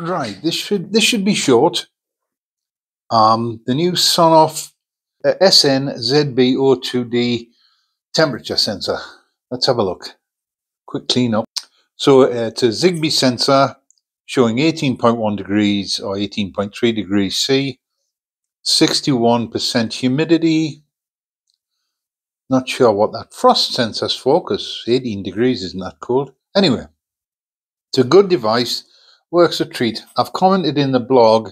Right, this should this should be short. Um, the new Sonoff uh, SNZB-02D temperature sensor. Let's have a look. Quick clean up. So uh, it's a Zigbee sensor showing 18.1 degrees or 18.3 degrees C, 61% humidity. Not sure what that frost sensor's for because 18 degrees isn't that cold. Anyway, it's a good device, works a treat. I've commented in the blog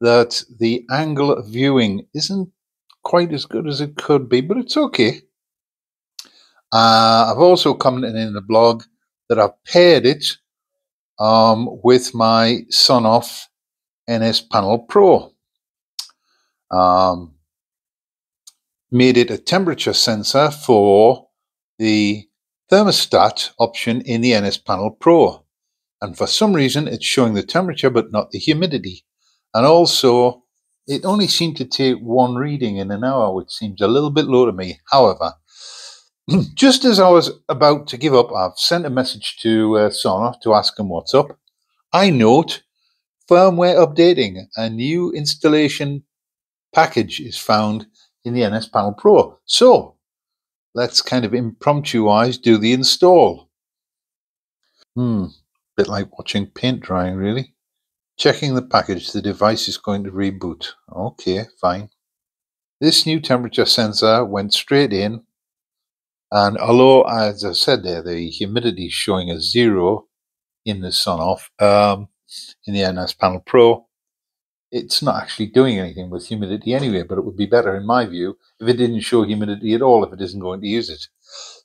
that the angle of viewing isn't quite as good as it could be, but it's okay. Uh, I've also commented in the blog that I've paired it um, with my Sonoff NS Panel Pro. Um, made it a temperature sensor for the thermostat option in the NS Panel Pro. And for some reason, it's showing the temperature but not the humidity. And also, it only seemed to take one reading in an hour, which seems a little bit low to me. However, just as I was about to give up, I've sent a message to uh, Sonoff to ask him what's up. I note firmware updating. A new installation package is found in the NS Panel Pro. So let's kind of impromptu wise do the install. Hmm, bit like watching paint drying, really. Checking the package, the device is going to reboot. Okay, fine. This new temperature sensor went straight in, and although, as I said there, the humidity is showing a zero in the Sonoff, um, in the NS Panel Pro, it's not actually doing anything with humidity anyway, but it would be better, in my view, if it didn't show humidity at all if it isn't going to use it.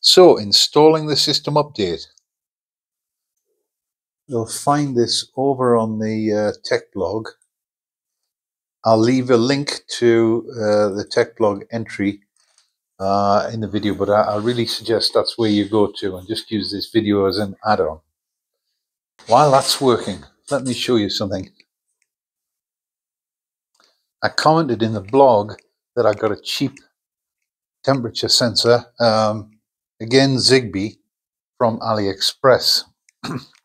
So, installing the system update. You'll find this over on the uh, tech blog. I'll leave a link to uh, the tech blog entry uh, in the video, but I, I, really suggest that's where you go to and just use this video as an add-on. While that's working, let me show you something. I commented in the blog that I got a cheap temperature sensor, um, again Zigbee, from AliExpress.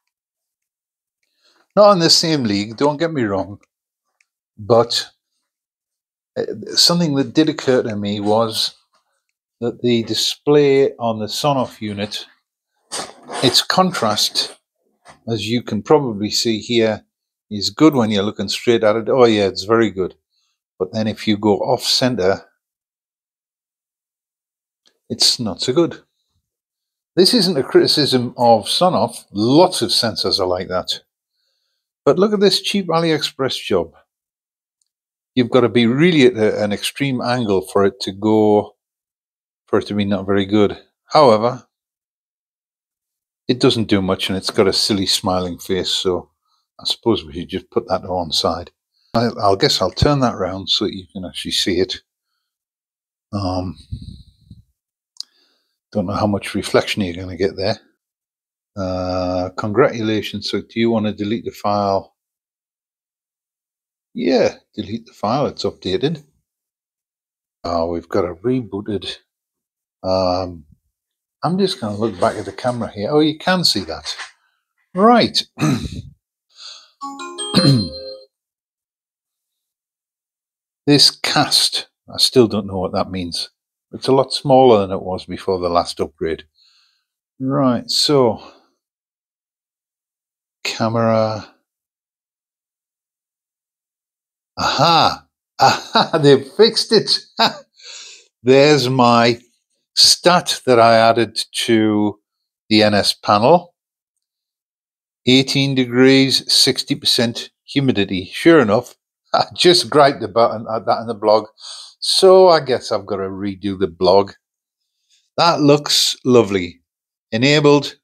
Not in the same league, don't get me wrong, but uh, something that did occur to me was that the display on the Sonoff unit, its contrast, as you can probably see here, is good when you're looking straight at it. Oh yeah, it's very good. But then if you go off center, it's not so good. This isn't a criticism of Sonoff. Lots of sensors are like that. But look at this cheap AliExpress job. You've got to be really at a, an extreme angle for it to go, for it to be not very good. However, it doesn't do much and it's got a silly smiling face. So I suppose we should just put that to one side. I, I guess I'll turn that around so that you can actually see it. Um, don't know how much reflection you're going to get there. Uh, congratulations. So do you want to delete the file? Yeah, delete the file. It's updated. Uh, we've got a rebooted. Um, I'm just going to look back at the camera here. Oh, you can see that. Right. this cast, I still don't know what that means. It's a lot smaller than it was before the last upgrade. Right, so camera. Aha! Aha! They've fixed it. There's my stat that I added to the NS panel. 18 degrees, 60% humidity. Sure enough, I just griped about that in the blog. So I guess I've got to redo the blog. That looks lovely. Enabled.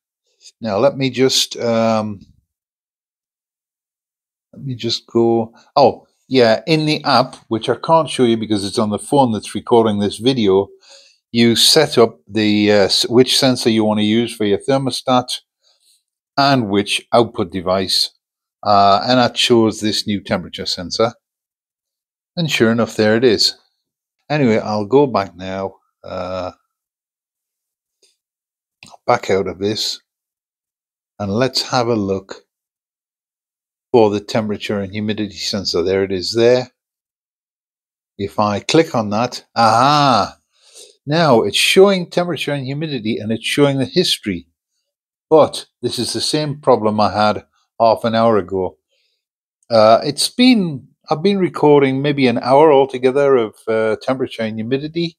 Now let me just um, let me just go. Oh, yeah, in the app, which I can't show you because it's on the phone that's recording this video, you set up the uh, which sensor you want to use for your thermostat and which output device. Uh, and I chose this new temperature sensor. And sure enough, there it is. Anyway, I'll go back now. Uh, back out of this. And let's have a look for the temperature and humidity sensor. There it is there. If I click on that, aha, now it's showing temperature and humidity and it's showing the history. But this is the same problem I had half an hour ago. Uh, it's been, I've been recording maybe an hour altogether of uh, temperature and humidity.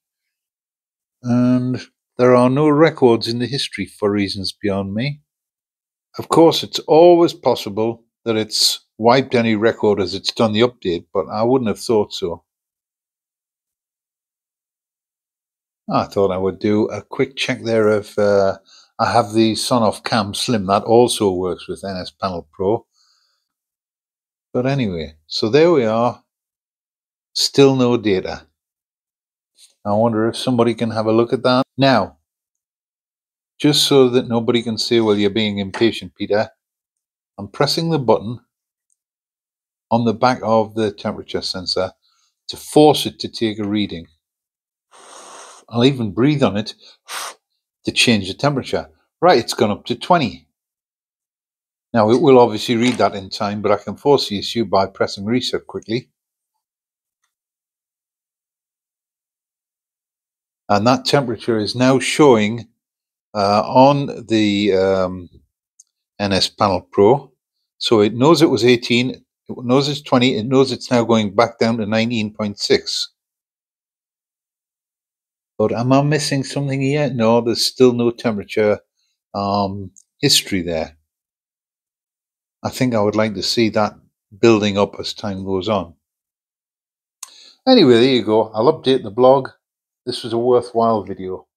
And there are no records in the history for reasons beyond me. Of course, it's always possible that it's wiped any record as it's done the update, but I wouldn't have thought so. I thought I would do a quick check there of uh, I have the Sonoff Cam Slim that also works with NS Panel Pro. But anyway, so there we are. Still no data. I wonder if somebody can have a look at that. Now, just so that nobody can say, well, you're being impatient, Peter, I'm pressing the button on the back of the temperature sensor to force it to take a reading. I'll even breathe on it to change the temperature. Right, it's gone up to 20. Now it will obviously read that in time, but I can force the issue by pressing reset quickly. And that temperature is now showing uh, on the um, NS Panel Pro. So it knows it was 18, it knows it's 20, it knows it's now going back down to 19.6. But am I missing something here? No, there's still no temperature um, history there. I think I would like to see that building up as time goes on. Anyway, there you go. I'll update the blog. This was a worthwhile video.